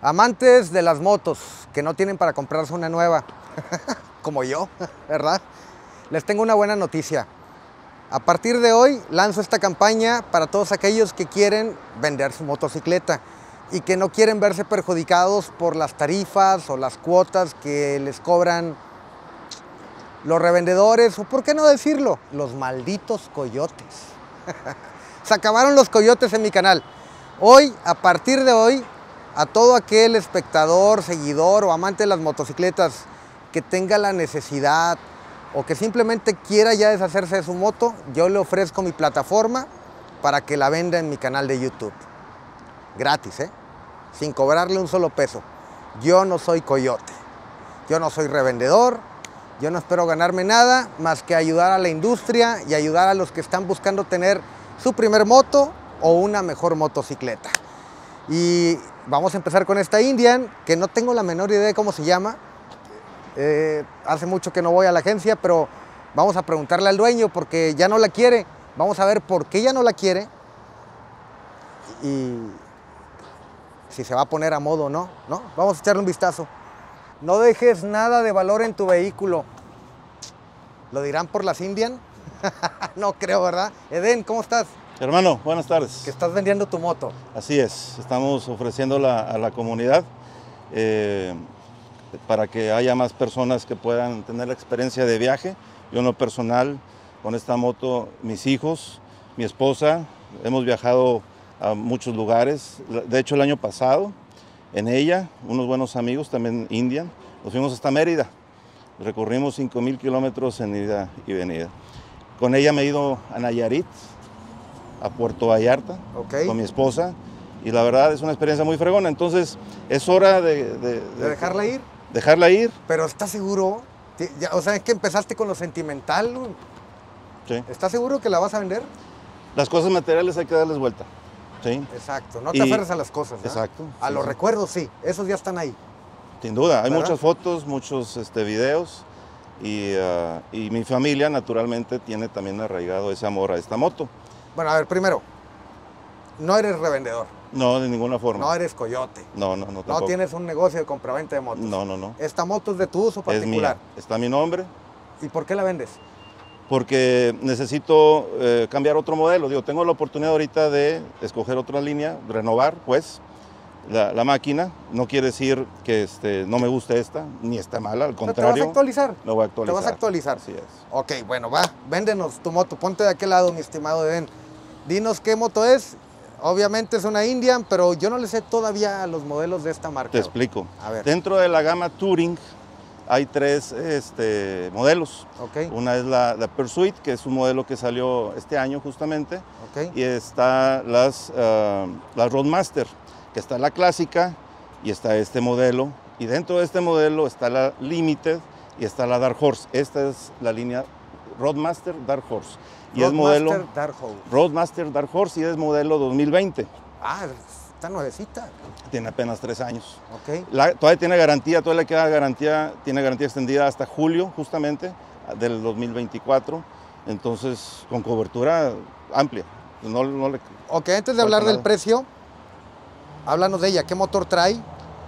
Amantes de las motos que no tienen para comprarse una nueva, como yo, ¿verdad? Les tengo una buena noticia. A partir de hoy lanzo esta campaña para todos aquellos que quieren vender su motocicleta y que no quieren verse perjudicados por las tarifas o las cuotas que les cobran los revendedores o, por qué no decirlo, los malditos coyotes. Se acabaron los coyotes en mi canal. Hoy, a partir de hoy, a todo aquel espectador, seguidor o amante de las motocicletas que tenga la necesidad o que simplemente quiera ya deshacerse de su moto, yo le ofrezco mi plataforma para que la venda en mi canal de YouTube. Gratis, ¿eh? Sin cobrarle un solo peso. Yo no soy coyote. Yo no soy revendedor. Yo no espero ganarme nada más que ayudar a la industria y ayudar a los que están buscando tener su primer moto o una mejor motocicleta. Y vamos a empezar con esta Indian, que no tengo la menor idea de cómo se llama. Eh, hace mucho que no voy a la agencia, pero vamos a preguntarle al dueño porque ya no la quiere. Vamos a ver por qué ya no la quiere y si se va a poner a modo o no, ¿no? Vamos a echarle un vistazo. No dejes nada de valor en tu vehículo. ¿Lo dirán por las Indian? no creo, ¿verdad? Eden, ¿cómo estás? Hermano, buenas tardes. Que estás vendiendo tu moto. Así es, estamos ofreciéndola a la comunidad eh, para que haya más personas que puedan tener la experiencia de viaje. Yo en lo personal, con esta moto, mis hijos, mi esposa, hemos viajado a muchos lugares. De hecho, el año pasado, en ella, unos buenos amigos, también Indian, nos fuimos hasta Mérida. Recorrimos 5.000 kilómetros en ida y venida. Con ella me he ido a Nayarit, a Puerto Vallarta con mi esposa y la verdad es una experiencia muy fregona. Entonces es hora de, de- ¿De dejarla ir? dejarla ir. Pero ¿estás seguro? Ya- o sea, es que empezaste con lo sentimental. Sí. ¿Estás seguro que la vas a vender? Las cosas materiales hay que darles vuelta. Sí, Exacto. No te Y- aferres a las cosas. exacto, A sí, los sí. recuerdos, sí. Esos ya están ahí. sin duda. Hay ¿Verdad? muchas fotos, muchos este, videos y, ah, y mi familia naturalmente tiene también arraigado ese amor a esta moto. Bueno, a ver, primero, no eres revendedor, No, de ninguna forma. no eres coyote, No, no, no, no tienes un negocio de compraventa de motos. No, no, no. Esta moto es de tu uso Es particular. mía. Está mi nombre ¿Y por qué la vendes? porque necesito eh, cambiar otro modelo. Digo, tengo la oportunidad ahorita de escoger otra línea, renovar, pues, la, la máquina. No quiere decir que este, no me guste esta, ni está mala, al O sea, ¿Te vas a contrario. actualizar? Lo voy a ¿Te actualizar. vas a actualizar? Así es. Ok, bueno, va, véndenos tu moto, ponte de aquel lado, mi estimado Eden. Dinos qué moto es. Obviamente es una Indian, pero yo no le sé todavía los modelos de esta marca. Te explico. A ver. Dentro de la gama Touring hay tres este, modelos. Ok, Una es la, la Pursuit, que es un modelo que salió este año justamente. ok. y está las, ah, las Roadmaster, que está la clásica y está este modelo. Y dentro de este modelo está la Limited y está la Dark Horse. Esta es la línea Roadmaster Dark Horse. Y es modelo Roadmaster Dark Horse. Roadmaster Dark Horse y es modelo 2020. Ah, está nuevecita. Tiene apenas tres años. Ok. La- todavía tiene garantía, todavía le queda garantía, tiene garantía extendida hasta julio justamente del 2024. Entonces, con cobertura amplia. No, no le- Ok, antes de hablar del precio, háblanos de ella. ¿Qué motor trae?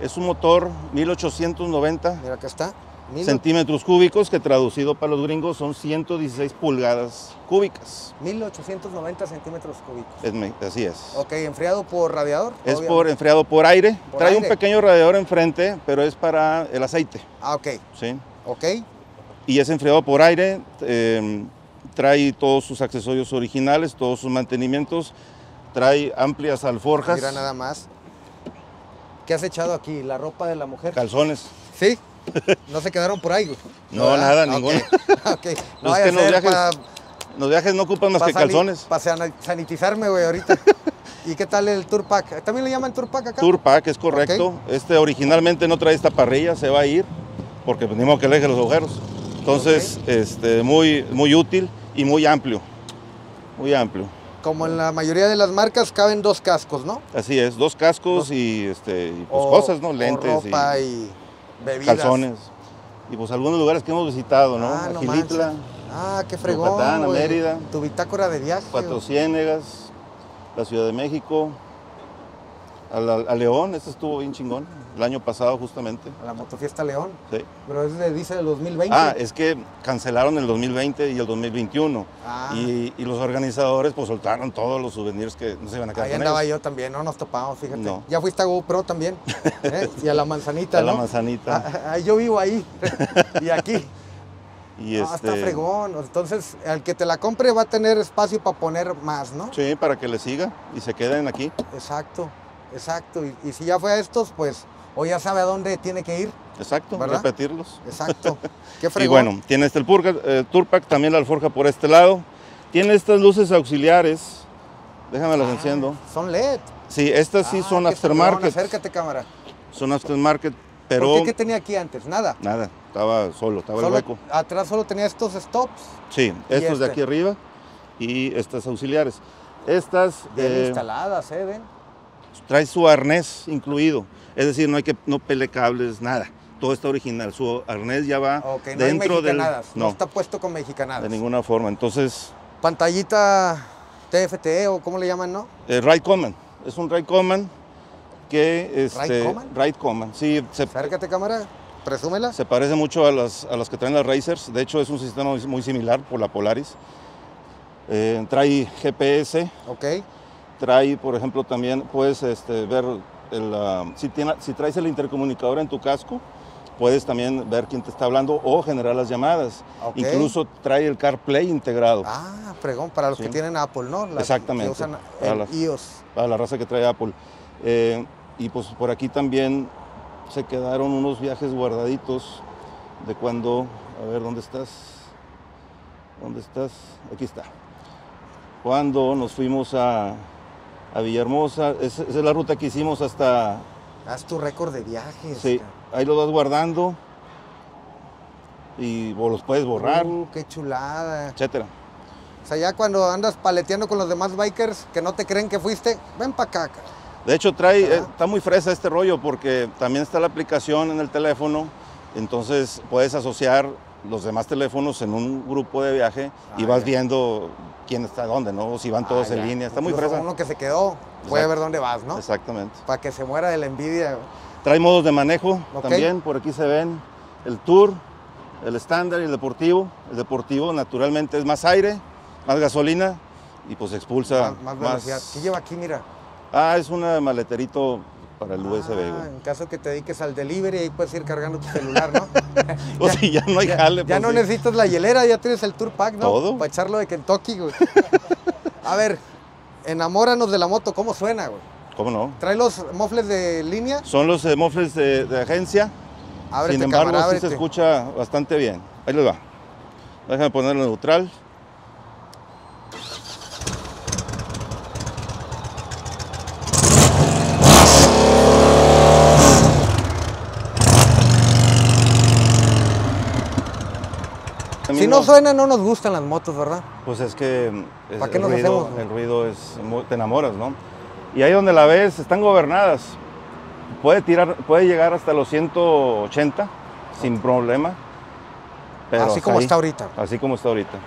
Es un motor 1890 Mira, acá está. Mil- centímetros cúbicos, que traducido para los gringos son 116 pulgadas cúbicas. 1890 centímetros cúbicos. Es así es. Ok, enfriado por radiador. Es por enfriado por aire. Por Trae aire. un pequeño radiador enfrente, pero es para el aceite. Ah, ok, ¿sí? ok. Y es enfriado por aire. eh, trae todos sus accesorios originales, todos sus mantenimientos. Trae amplias alforjas, Mira nada más. ¿Qué has echado aquí? ¿La ropa de la mujer? calzones. ¿Sí? ¿No se quedaron por ahí? güey? No, ¿verdad? nada, Ok, ninguno. No Pues vaya los viajes pa- Los viajes no ocupan más pa que calzones. pa sana- sanitizarme, güey, ahorita. ¿Y qué tal el Tour Pack? ¿También le llaman Tour Pack acá? Tour Pack es correcto. Este originalmente no trae esta parrilla, se va a ir, porque pues, ni modo que le deje los agujeros. Entonces, este, muy, muy útil y muy amplio. Muy amplio. Como en la mayoría de las marcas caben dos cascos, ¿no? Así es, dos cascos y, este, y, pues, O- cosas, ¿no? o Lentes ropa y, y, bebidas. calzones. Y pues algunos lugares que hemos visitado, ¿no? Ah, no Agilitla. Ah, qué fregón, Yucatán. Mérida. Tu bitácora de viaje. Cuatro. Ciénegas, la Ciudad de México, al, al León, este estuvo bien chingón, el año pasado justamente. A la Motofiesta León. Sí. Pero es de, dice del 2020. Ah, es que cancelaron el 2020 y el 2021. Ah. Y, y los organizadores pues soltaron todos los souvenirs que no se iban a quedar Ahí andaba ellos. yo también, no nos topamos, fíjate. No. Ya fuiste a GoPro también. ¿eh? Y a la manzanita, A la ¿no? manzanita. Ah, ah, yo vivo ahí. y aquí. Y Ah, este, está fregón. Entonces, el que te la compre va a tener espacio para poner más, ¿no? Sí, para que le siga y se queden aquí. Exacto, exacto. Y, y si ya fue a estos, pues, o ya sabe a dónde tiene que ir. Exacto, ¿Verdad? repetirlos. Exacto. Qué Y bueno, tiene este el Purga- eh, Turpac, también la alforja por este lado. Tiene estas luces auxiliares. Déjame las Ah, enciendo. Son LED. Sí, estas sí Ah, son aftermarket. Acércate, cámara. Son aftermarket, pero ¿Por qué? ¿Qué tenía aquí antes? Nada. nada, estaba solo, estaba el Solo hueco. atrás solo tenía estos stops. Sí, estos de este? aquí arriba y estas auxiliares. Estas Bien eh, instaladas, ¿eh? Ven. Trae su arnés incluido, es decir, no hay que no pele cables, nada. Todo está original, su arnés ya va Ok, no hay dentro del. No. no, está puesto con mexicanadas. de ninguna forma. Entonces, Pantallita TFT o cómo le llaman, ¿no? eh, Ride Command, es un Ride Command que este Command? Ride Command, sí, se, Acércate, cámara. Presúmela. se parece mucho a las, a las que traen las Racers, de hecho es un sistema muy- muy similar por la Polaris. Eh, trae GPS, Ok. Trae, por ejemplo, también puedes este, ver, el, ah, si, tiene- si traes el intercomunicador en tu casco, puedes también ver quién te está hablando o generar las llamadas. Incluso trae el CarPlay integrado Ah, fregón, para los Sí. que tienen Apple, ¿no? Las Exactamente. Que usan Para iOS. para la raza que trae Apple. Eh, y pues por aquí también se quedaron unos viajes guardaditos de cuando, a ver, ¿dónde estás? ¿Dónde estás? Aquí está. Cuando nos fuimos a, a Villahermosa, esa, esa es la ruta que hicimos hasta Haz tu récord de viajes. Sí, ahí lo vas guardando y los puedes borrar, Uh, qué chulada. etcétera. O sea, ya cuando andas paleteando con los demás bikers que no te creen que fuiste, ven para acá. De hecho, trae, eh, está muy fresa este rollo porque también está la aplicación en el teléfono, entonces puedes asociar los demás teléfonos en un grupo de viaje y Ah, vas ya. viendo quién está dónde, ¿no? O si van todos Ah, en ya. línea, está muy fresa. Uno que se quedó puede ver dónde vas, ¿no? Exactamente. Para que se muera de la envidia. Trae modos de manejo también, por aquí se ven el Tour, el estándar y el deportivo. El deportivo naturalmente es más aire, más gasolina y pues expulsa Más, más velocidad. ¿Qué lleva aquí, mira? Ah, es un maleterito para el USB, Ah, güey. en caso que te dediques al delivery, ahí puedes ir cargando tu celular, ¿no? O si ya no hay jale, Ya pues no sí. necesitas la hielera, ya tienes el tour pack, ¿no? Todo. Para echarlo de Kentucky, güey. A ver, enamóranos de la moto, ¿cómo suena, güey? ¿Cómo no? ¿Trae los mofles de línea? Son los eh, mofles de, de agencia. Ábrete, Sin embargo, cámara, sí se escucha bastante bien. Ahí les va. Déjame ponerlo neutral. No suena, no nos gustan las motos, ¿verdad? Pues es que es- ¿Para qué el, nos ruido, hacemos? el ruido es, te enamoras, ¿no? Y ahí donde la ves, están gobernadas. Puede tirar, puede llegar hasta los 180 sin problema. Pero Así como ahí, está ahorita. Así como está ahorita.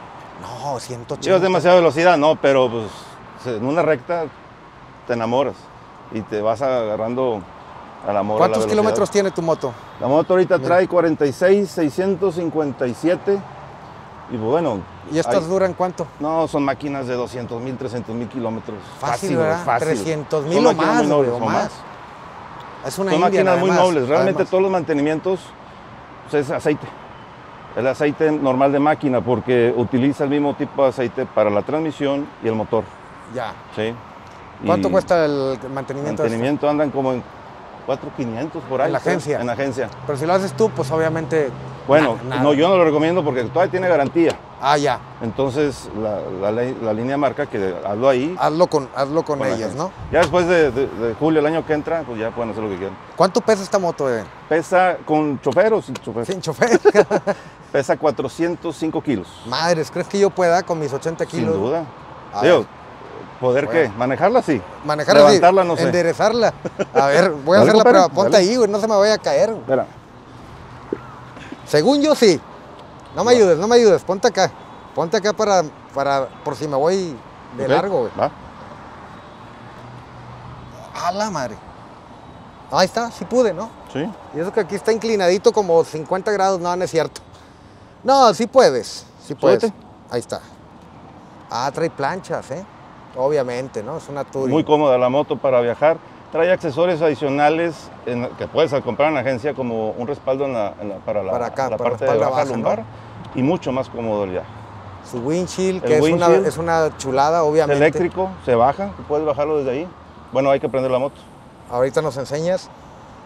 No, 180. Llevas demasiada velocidad, no, pero pues en una recta te enamoras y te vas agarrando al amor. a la ¿Cuántos velocidad. kilómetros tiene tu moto? La moto ahorita Mira. trae 46, 657 y pues, bueno. ¿Y estas hay- duran cuánto? no, son máquinas de 200 mil, 300 mil kilómetros. Fácil, güey, ¿verdad? fácil. 300 Son mil o más, nobles, o más. Es una Son máquinas muy nobles. Realmente además. todos los mantenimientos pues, es aceite. El aceite normal de máquina porque utiliza el mismo tipo de aceite para la transmisión y el motor. Ya. ¿sí? ¿Cuánto Y cuesta el mantenimiento? de esto? mantenimiento andan como en 4,500 por ahí. ¿En la agencia? En la agencia. Pero si lo haces tú, pues obviamente. Bueno, nada. no, yo no lo recomiendo porque todavía tiene garantía. Ah, ya. Entonces, la, la línea marca que hazlo ahí. Hazlo con, hazlo con con la ellas. ¿no? Ya después de, de- de julio, el año que entra, pues ya pueden hacer lo que quieran. ¿Cuánto pesa esta moto, Eden? Pesa con chofer o sin chofer. Sin chofer. Pesa 405 kilos. Madres, ¿crees que yo pueda con mis 80 kilos? Sin duda. A Digo, ver. ¿poder Bueno. qué? ¿Manejarla? Sí. Manejarla Levantarla, no sé. Enderezarla. A ver, voy a hacer la prueba. Ponte dale. ahí, güey, no se me vaya a caer. Espera. Según yo, sí. No me ayudes, no me ayudes. Ponte acá. Ponte acá para, para por si me voy de largo, güey. Va. A la madre. Ahí está, sí pude, ¿no? Sí. Y eso que aquí está inclinadito como 50 grados, no, no es cierto. No, sí puedes, sí puedes. Súbete. Ahí está. Ah, trae planchas, ¿eh? Obviamente, ¿no? Es una Touring. Muy cómoda la moto para viajar. Trae accesorios adicionales en- que puedes comprar en la agencia como un respaldo en la- en la- para la, Para acá, la para parte de baja baja, ¿no? lumbar y mucho más cómodo el viaje. Su windshield, El que es, Una, es una chulada, Es obviamente. eléctrico, se baja, puedes bajarlo desde ahí. Bueno, hay que prender la moto. Ahorita nos enseñas.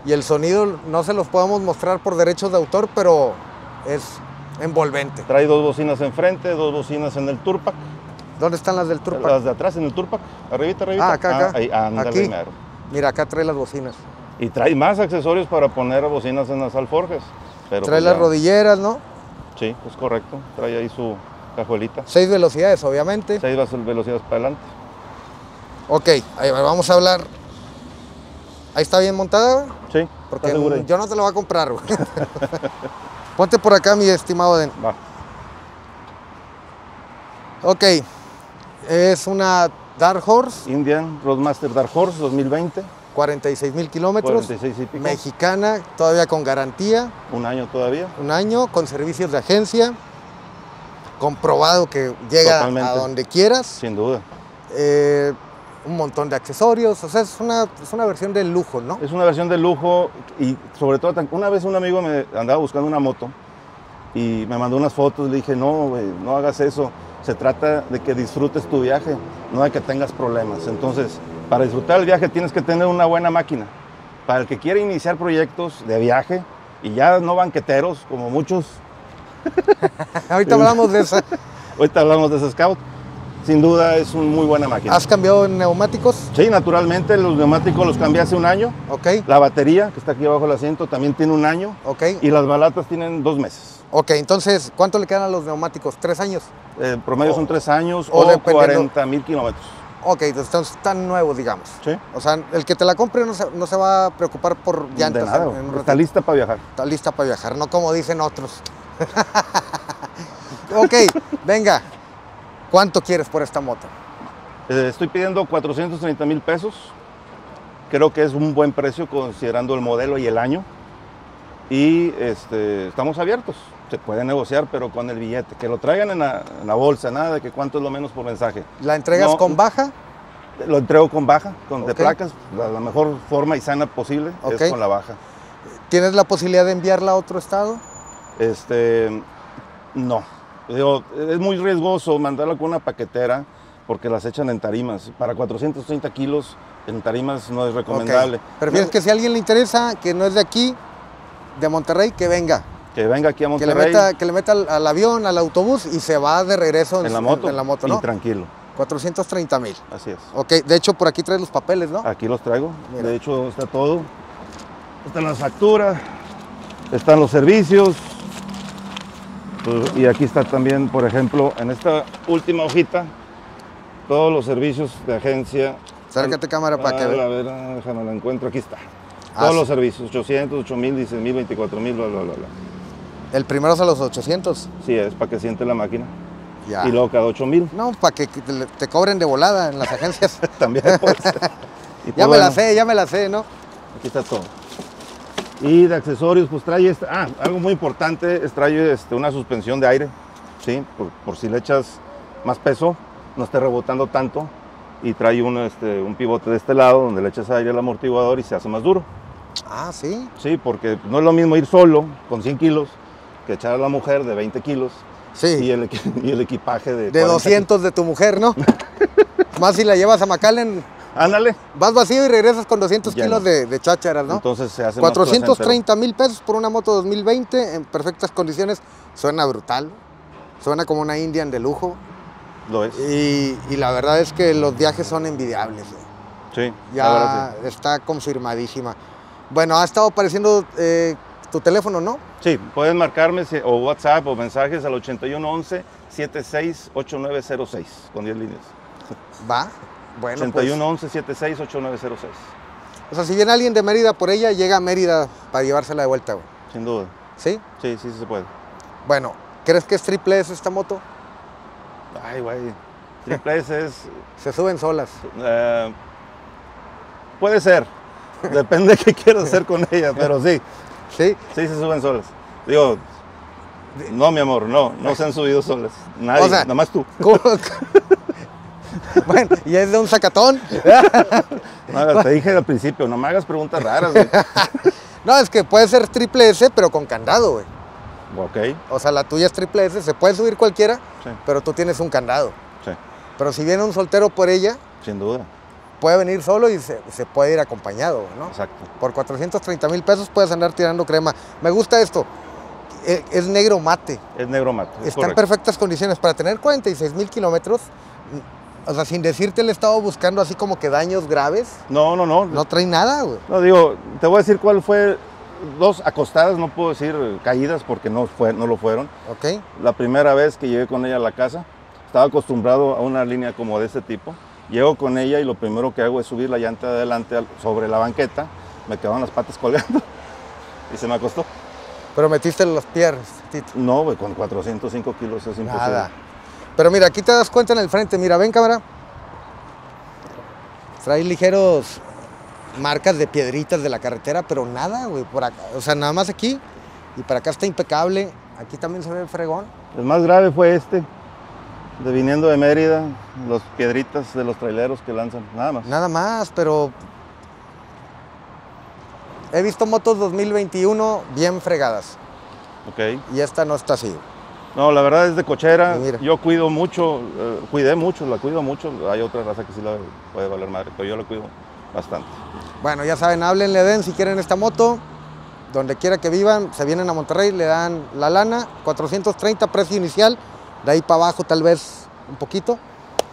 Y el sonido no se los podemos mostrar por derechos de autor, pero es envolvente. Trae dos bocinas enfrente, dos bocinas en el Turpac. ¿Dónde están las del Turpac? Las de atrás en el Turpac, arribita, arribita. Ah, acá, acá. ahí, ándale, Aquí. mero. Mira, acá trae las bocinas. Y trae más accesorios para poner bocinas en las alforjas. Pero trae pues las ya- rodilleras, ¿no? Sí, es correcto. Trae ahí su cajuelita. Seis velocidades, obviamente. Seis velocidades para adelante. Ok, ahí va, vamos a hablar. Ahí está bien montada? Sí, porque yo no te la voy a comprar. güey. Ponte por acá, mi estimado Den. Va. Ok, es una Dark Horse, Indian Roadmaster Dark Horse 2020. 46 mil kilómetros, 46 y pico. mexicana, todavía con garantía, Un año todavía. un año, con servicios de agencia, comprobado que llega Totalmente. a donde quieras, Sin duda. eh, un montón de accesorios, o sea, es una, es una versión de lujo, ¿no? Es una versión de lujo y sobre todo, una vez un amigo me andaba buscando una moto y me mandó unas fotos, le dije, no, güey, no hagas eso, se trata de que disfrutes tu viaje, no de que tengas problemas. Entonces, para disfrutar el viaje tienes que tener una buena máquina. Para el que quiere iniciar proyectos de viaje y ya no banqueteros, como muchos, Ahorita hablamos de esa. ahorita hablamos de ese Scout, sin duda es una muy buena máquina. ¿Has cambiado neumáticos? Sí, naturalmente los neumáticos los cambié hace un año. Ok, La batería, que está aquí abajo del asiento, también tiene un año. ok. Y las balatas tienen dos meses. Ok, entonces, ¿cuánto le quedan a los neumáticos? ¿Tres años? El promedio O- son tres años o o, dependiendo- 40 mil kilómetros. Ok, entonces están nuevos, digamos. Sí. O sea, el que te la compre no se, no se va a preocupar por llantas. de nada, en- en está lista para viajar. Está lista para viajar, no como dicen otros. ok, venga. ¿Cuánto quieres por esta moto? Eh, estoy pidiendo 430 mil pesos. Creo que es un buen precio considerando el modelo y el año. Y este, estamos abiertos. Se puede negociar, pero con el billete. Que lo traigan en la, en la bolsa, nada de que cuánto es lo menos por mensaje. ¿La entregas No, con baja? Lo entrego con baja, con de placas, la, la mejor forma y sana posible es con la baja. ¿Tienes la posibilidad de enviarla a otro estado? Este, no. Digo, es muy riesgoso mandarla con una paquetera porque las echan en tarimas. Para 430 kilos en tarimas no es recomendable. Ok. ¿Prefieres que si a alguien le interesa, que no es de aquí, de Monterrey, que venga? Que venga aquí a Que le Monterrey meta, que le meta al, al avión, al autobús y se va de regreso en la moto, en la moto, y ¿no? tranquilo. 430 mil. Así es. Ok, de hecho por aquí traes los papeles, ¿no? Aquí los traigo. Mira. De hecho está todo. Están las facturas, están los servicios. Pues, Y aquí está también, por ejemplo, en esta última hojita, todos los servicios de agencia Acércate cámara para que A ver, vea. a ver, ah, déjame la encuentro, aquí está. Ah, Todos sí. los servicios, 800, 8000, 16000, 24000, bla, bla, bla, bla. El primero es a los 800. Sí, es para que siente la máquina. Ya. Y luego cada 8000 No, para que te, te cobren de volada en las agencias. también pues, ya me la sé, ya me la sé, ¿no? Aquí está todo. Y de accesorios, pues trae este. Ah, algo muy importante es trae este, una suspensión de aire, ¿sí? Por, por si le echas más peso, no esté rebotando tanto. Y trae un, este, un pivote de este lado donde le echas aire al amortiguador y se hace más duro. Ah, sí. Sí, porque no es lo mismo ir solo con 100 kilos que echar a la mujer de 20 kilos Sí. y, el, y el equipaje de, de 40 200 de tu mujer, ¿no? Más si la llevas a McAllen, kilos. Ándale. vas vacío y regresas con 200 Lleno. kilos de, de chácharas, ¿no? Entonces se hace más 430 mil pesos por una moto 2020 en perfectas condiciones. Suena brutal. Suena como una Indian de lujo. Lo es. Y, y la verdad es que los viajes son envidiables. güey. Sí, la Ya está confirmadísima. Bueno, ha estado apareciendo eh, tu teléfono, ¿no? sí. Pueden marcarme o WhatsApp o mensajes al 8111 768906 con 10 líneas. Va. Bueno, pues, 8111 768906. o sea, si viene alguien de Mérida por ella, llega a Mérida para llevársela de vuelta, güey. Sin duda. ¿Sí? Sí, sí, sí se puede. Bueno, ¿crees que es triple S esta moto? Ay, güey. Triple S es. Se suben solas. eh, puede ser. Depende de qué quieras hacer con ella, pero sí, Sí. sí se suben solas. Digo, no, mi amor, no, no se han subido solas. Nadie, O sea- nada más tú. ¿Cómo? bueno, y es de un sacatón. No hagas- te dije al principio, no me hagas preguntas raras. güey. No, es que puede ser triple S, pero con candado, güey. ok, O sea, la tuya es triple S, se puede subir cualquiera, Sí. pero tú tienes un candado. sí, Pero si viene un soltero por ella, sin duda, puede venir solo y se, se puede ir acompañado, ¿no? exacto. Por 430 mil pesos puedes andar tirando crema. Me gusta esto. E- Es negro mate. Es negro mate, es Está en perfectas condiciones. Para tener 46 mil kilómetros, o sea, sin decirte, le he estado buscando así como que daños graves. No, no, no, No trae nada, güey. No, digo, te voy a decir cuál fue. Dos acostadas, no puedo decir eh, caídas porque no, fue, no lo fueron. ¿Ok? La primera vez que llegué con ella a la casa, estaba acostumbrado a una línea como de este tipo. Llego con ella y lo primero que hago es subir la llanta de adelante sobre la banqueta. Me quedaban las patas colgando y se me acostó. Pero metiste los piernas, Tito. No, güey, con 405 kilos es imposible. Nada. Pero mira, aquí te das cuenta en el frente. Mira, ven cámara. Trae ligeros marcas de piedritas de la carretera, pero nada, güey. Por acá. O sea, nada más aquí. Y para acá está impecable. Aquí también se ve el fregón. El más grave fue este, de viniendo de Mérida, los piedritas de los traileros que lanzan, nada más. Nada más, pero. He visto motos 2021 bien fregadas. Ok. Y esta no está así. No, la verdad es de cochera. Mira. Yo cuido mucho, eh, cuidé mucho, la cuido mucho. Hay otra raza que sí la puede valer madre, pero yo la cuido bastante. Bueno, ya saben, háblenle, den si quieren esta moto. Donde quiera que vivan, se vienen a Monterrey, le dan la lana, 430 precio inicial, de ahí para abajo tal vez un poquito,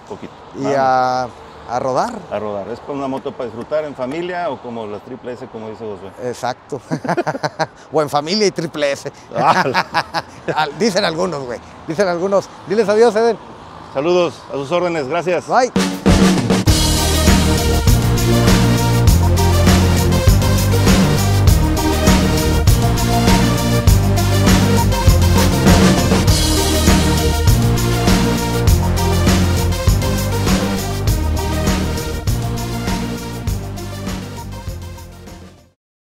Poquito. y a, a rodar. a rodar. Es para una moto para disfrutar en familia o como las triple S, como dice Josué. Exacto. o en familia y triple S. Ah, Dicen algunos, güey. Dicen algunos. Diles adiós, Eden. Saludos, a sus órdenes, gracias. Bye.